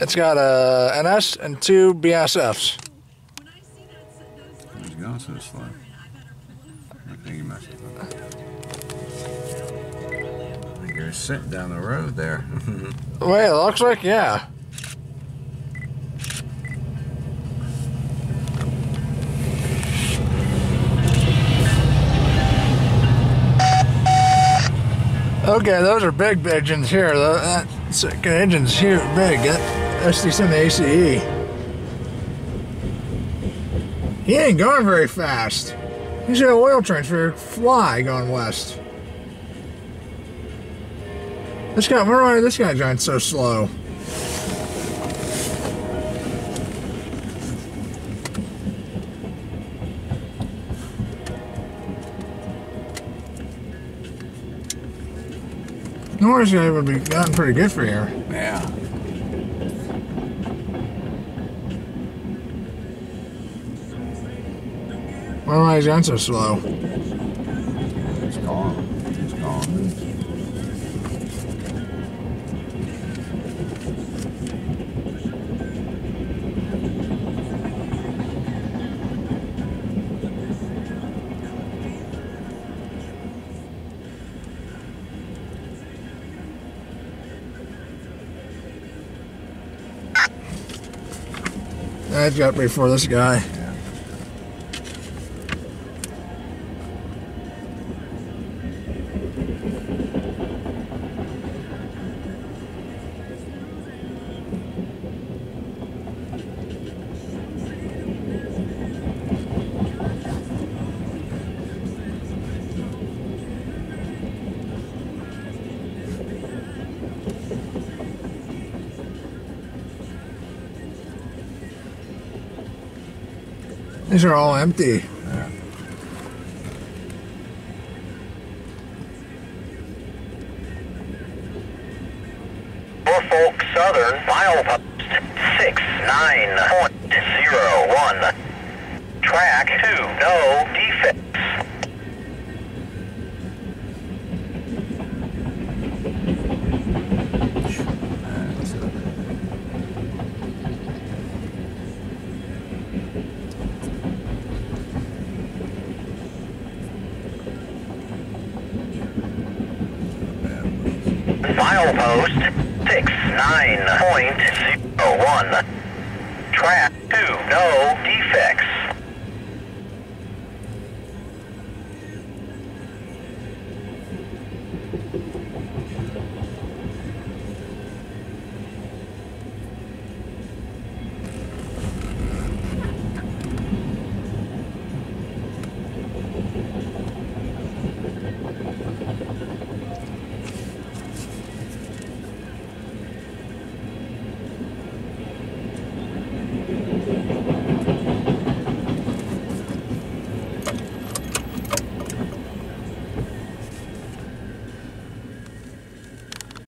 It's got a an S and two BNSFs. He's going so slow. I think he. I think you're sitting down the road there. Wait, it looks like yeah. Okay, those are big pigeons here. though. Second engine's huge, big. That SD7 ACE. He ain't going very fast. He's got oil transfer fly going west. This guy, why this guy going so slow? Norris guy would be gotten pretty good for here. yeah. Why is he going so slow? That got before this guy. These are all empty. Norfolk Southern milepost 69.01. Track 2, no defects. milepost 69.01. Track 2, no defects.